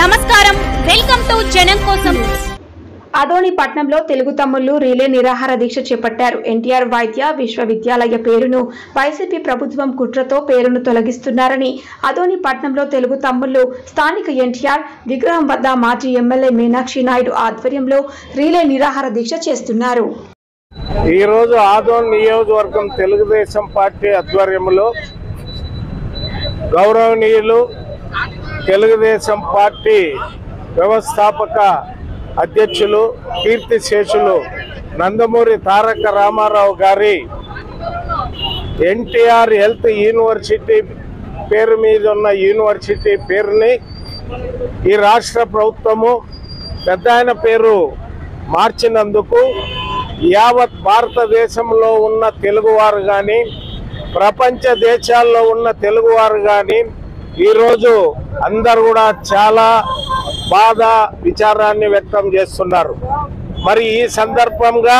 నమస్కారం. Welcome to జనం కోసం. అదోని పట్నంలో తెలుగు తమ్ముళ్ళు రిలే నిరాహార దీక్ష చేపట్టారు. ఎన్టీఆర్ వైద్య విశ్వవిద్యాలయ పేరును వైసీపీ ప్రభుత్వం కుట్రతో పేరును తొలగిస్తున్నారని అదోని పట్నంలో తెలుగు తమ్ముళ్ళు స్థానిక ఎన్టీఆర్ విగ్రహం వద్ద మాజీ ఎమ్మెల్యే మీనాక్షి నాయుడు ఆధ్వర్యంలో రిలే నిరాహార దీక్ష చేస్తున్నారు. ఈ రోజు ఆదోన్ నియోజకవర్గం తెలుగుదేశం పార్టీ ఆధ్వర్యంలో గౌరవనీయులు తెలుగుదేశం పార్టీ వ్యవస్థాపక అధ్యక్షులు కీర్తిశేషులు నందమూరి తారక రామారావు గారి ఎన్టీఆర్ హెల్త్ యూనివర్సిటీ పేరు మీద ఉన్న యూనివర్సిటీ పేరుని ఈ రాష్ట్ర ప్రభుత్వము పెద్ద ఆయన పేరు మార్చినందుకు యావత్ భారతదేశంలో ఉన్న తెలుగువారు కానీ ప్రపంచ దేశాల్లో ఉన్న తెలుగువారు కానీ ఈరోజు అందరు కూడా చాలా బాధ విచారాన్ని వ్యక్తం చేస్తున్నారు. మరి ఈ సందర్భంగా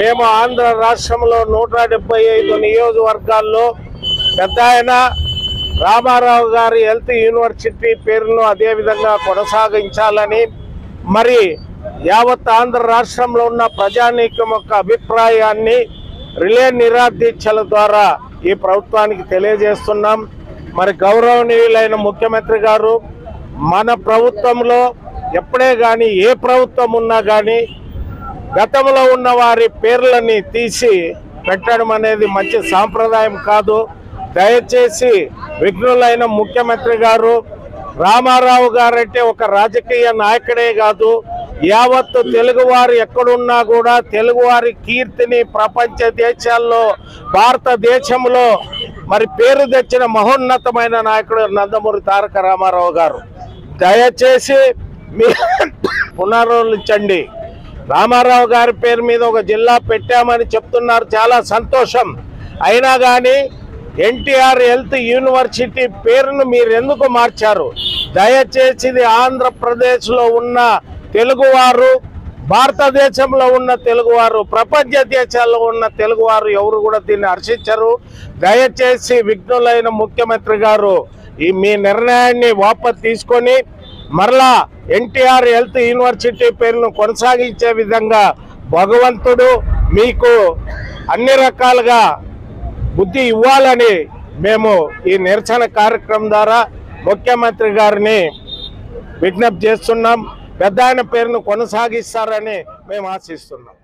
మేము ఆంధ్ర రాష్ట్రంలో నూట డెబ్బై ఐదు నియోజకవర్గాల్లో పెద్ద ఆయన రామారావు గారి హెల్త్ యూనివర్సిటీ పేరును అదే విధంగా కొనసాగించాలని మరి యావత్ ఆంధ్ర రాష్ట్రంలో ఉన్న ప్రజానీకం యొక్క అభిప్రాయాన్ని రిలే నిరాదీక్షల ద్వారా ఈ ప్రభుత్వానికి తెలియజేస్తున్నాం. మరి గౌరవనీయులైన ముఖ్యమంత్రి గారు మన ప్రభుత్వంలో ఎప్పుడే కానీ ఏ ప్రభుత్వం ఉన్నా కానీ గతంలో ఉన్న వారి పేర్లని తీసి పెట్టడం అనేది మంచి సాంప్రదాయం కాదు. దయచేసి విఘ్నులైన ముఖ్యమంత్రి గారు రామారావు గారంటే ఒక రాజకీయ నాయకుడే కాదు. యావత్తు తెలుగువారు ఎక్కడున్నా కూడా తెలుగువారి కీర్తిని ప్రపంచ దేశాల్లో భారతదేశంలో మరి పేరు తెచ్చిన మహోన్నతమైన నాయకుడు నందమూరి తారక రామారావు గారు. దయచేసి మీరు పునరుద్ధరించండి రామారావు గారి పేరు మీద ఒక జిల్లా పెట్టామని చెప్తున్నారు. చాలా సంతోషం. అయినా కానీ ఎన్టీఆర్ హెల్త్ యూనివర్సిటీ పేరును మీరు ఎందుకు మార్చారు? దయచేసి ఇది ఆంధ్రప్రదేశ్లో ఉన్న తెలుగువారు భారతదేశంలో ఉన్న తెలుగువారు ప్రపంచ దేశాల్లో ఉన్న తెలుగువారు ఎవరు కూడా దీన్ని హర్షించరు. దయచేసి విఘ్నులైన ముఖ్యమంత్రి గారు ఈ మీ నిర్ణయాన్ని వాపస్ తీసుకొని మరలా ఎన్టీఆర్ హెల్త్ యూనివర్సిటీ పేరును కొనసాగించే విధంగా భగవంతుడు మీకు అన్ని రకాలుగా బుద్ధి ఇవ్వాలని మేము ఈ నిరసన కార్యక్రమం ద్వారా ముఖ్యమంత్రి గారిని విజ్ఞప్తి చేస్తున్నాం. పెద్ద ఆయన పేరును కొనసాగిస్తారని మేము ఆశిస్తున్నాం.